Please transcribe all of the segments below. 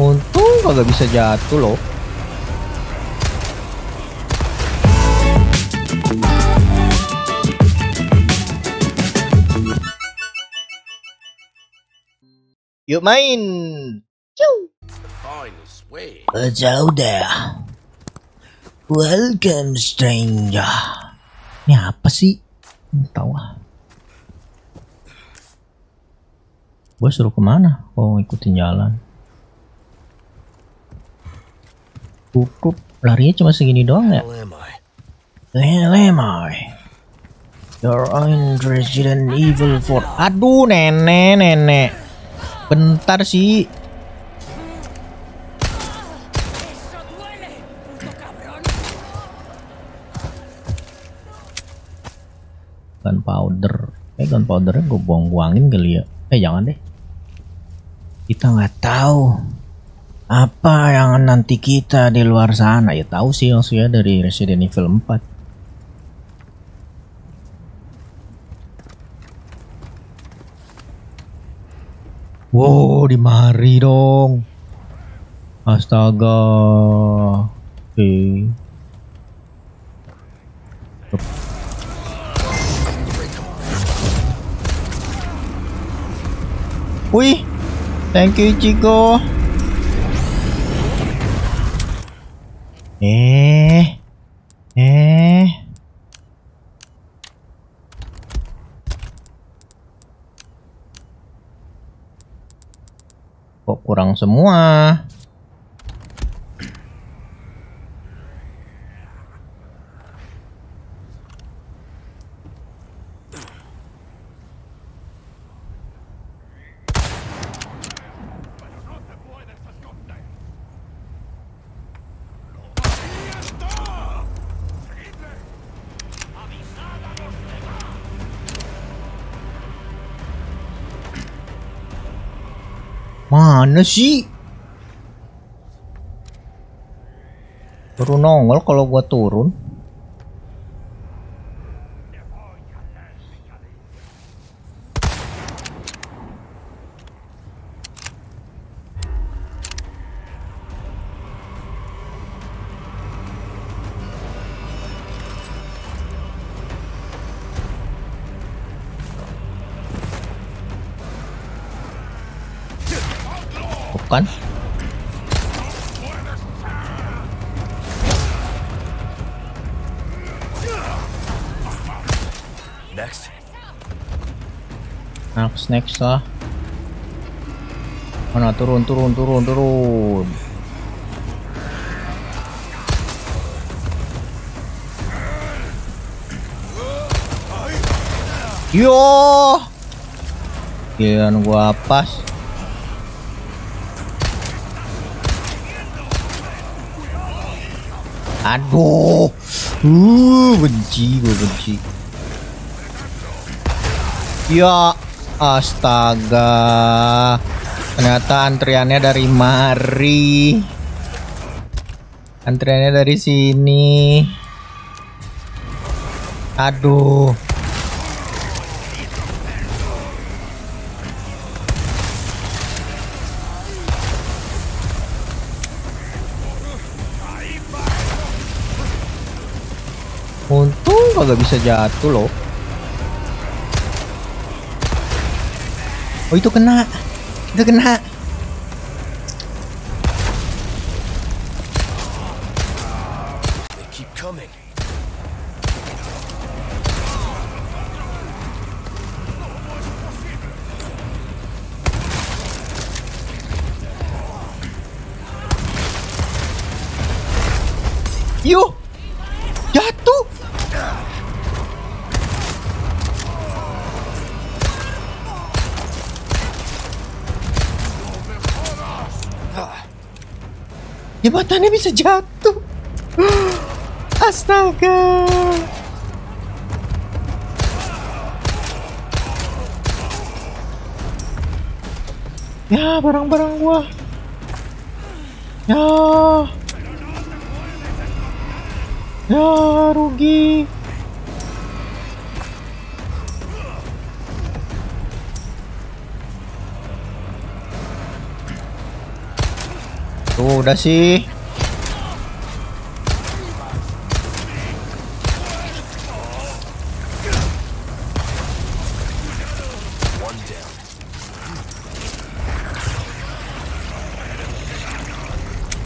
Untung kagak bisa jatuh loh. Yuk main. Jauh dah. Welcome stranger. Ini apa sih? Tahu ah. Gue suruh ke mana? Oh ikutin jalan. Cukup. Larinya cuma segini doang ya? Where am I? You're in Resident Evil 4 Aduh nenek nenek Bentar sih. Gunpowder. Eh gunpowdernya gue buang-buangin kali ya. Eh jangan deh. Kita nggak tahu apa yang nanti kita di luar sana ya tahu sih maksudnya dari Resident Evil 4 Wow, di mari dong. Astaga. Oke. Okay. Wih, thank you Chico. Eh, eh. Kok kurang semua? Mana sih? Baru nongol kalau gua turun. Bukan? Next. Next, next lah. Mana turun, turun, turun, turun. Yo, giliran gua pas. Aduh, uh, benci, gue benci. Ya, astaga. Ternyata antriannya dari mari. Antriannya dari sini. Aduh. Kagak bisa jatuh loh. Oh itu kena, itu kena. They keep coming. Jembatannya bisa jatuh. Astaga. Ya, barang-barang gua. Ya. Ya, rugi. Udah sih.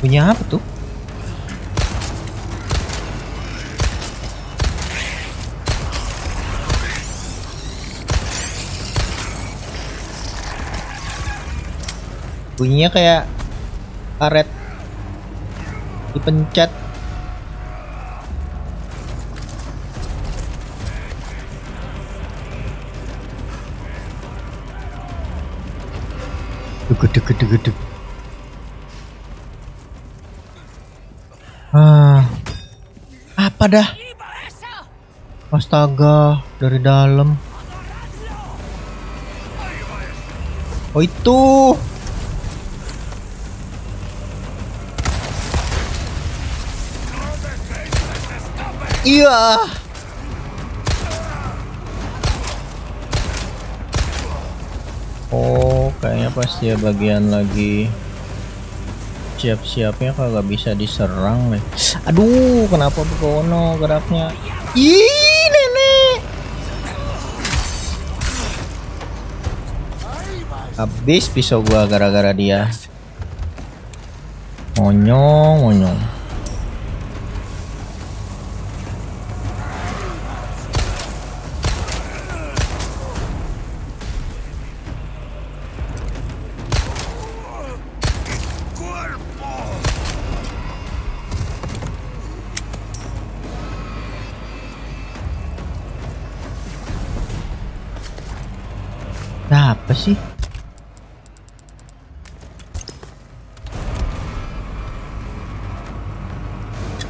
Punya apa tuh? Bunyinya kayak karet dipencet. Duk duk duk. Ah. Apa dah? Astaga, dari dalam. Oh itu. Iya. Oh, kayaknya pasti ya bagian lagi siap-siapnya kagak bisa diserang nih. Aduh, kenapa begono geraknya? Ih, nenek. Habis pisau gua gara-gara dia. Monyong, monyong. Apa sih?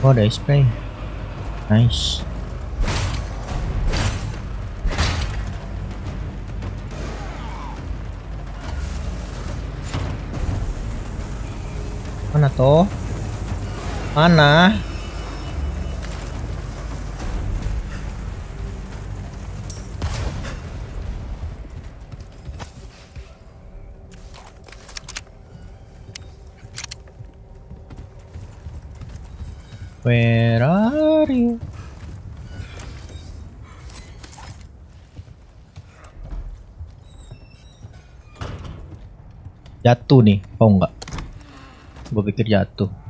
Oh, ada spray. Nice. Mana toh? Mana? You? Jatuh nih, oh enggak? Gue pikir jatuh.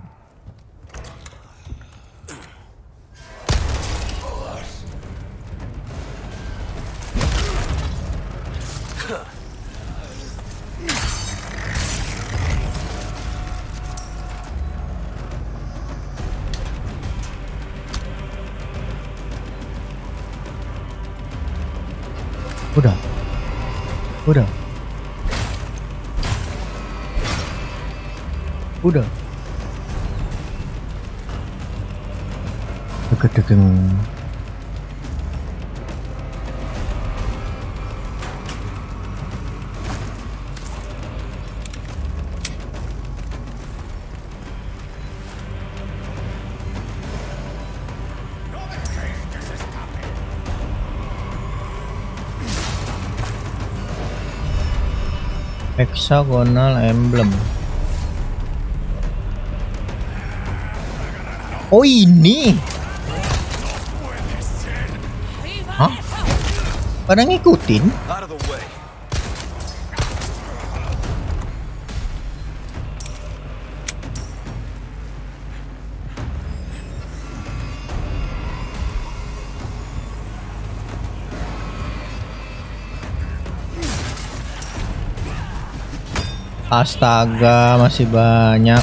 Udah. Udah. Udah. Deket-deket. Hexagonal emblem. Oh ini. Hah? Pada ngikutin? Astaga, masih banyak.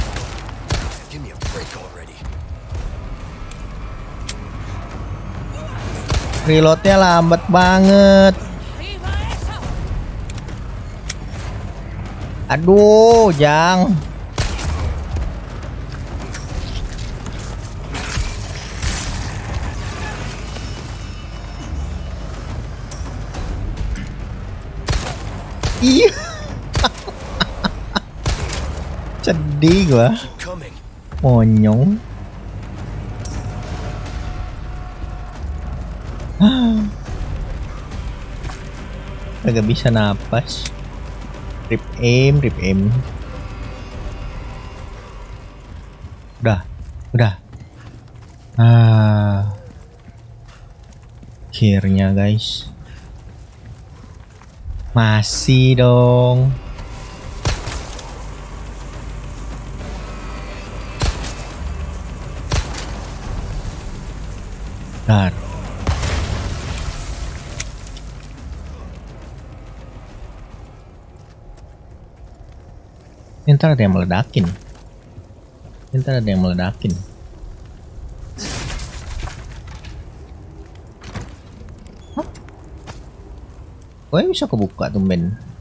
Reloadnya lambat banget. Aduh, Jang. Iya. Sedih gua. Monyong. Agak bisa napas. Rip aim, rip aim. Udah, udah. Ah. Akhirnya guys. Masih dong. Dar. Ntar ada yang meledakin. Ntar ada yang meledakin. Hah? Kok bisa kebuka tumben? Udah.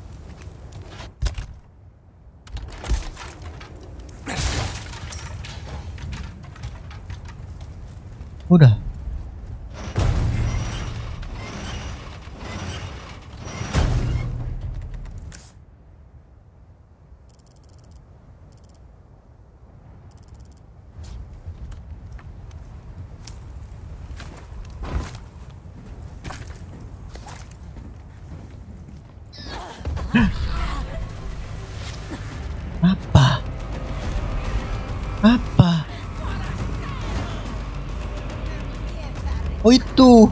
Apa? Apa? Oh itu.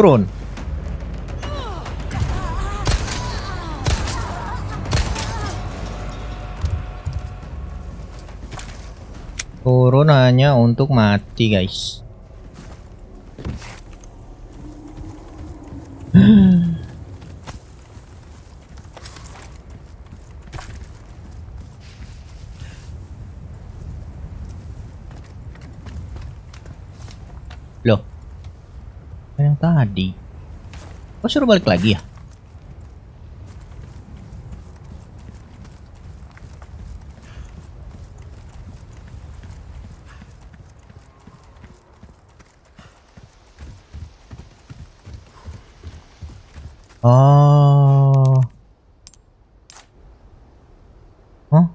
Turun. Turun hanya untuk mati, guys. Loh. Kan Yang tadi. Kok suruh balik lagi ya? Oh. Hah?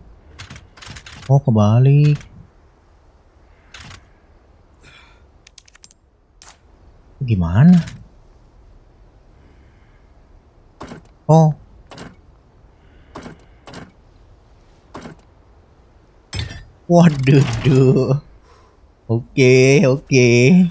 Oh, kebalik. Gimana? Oh. What do do? okay. Okay.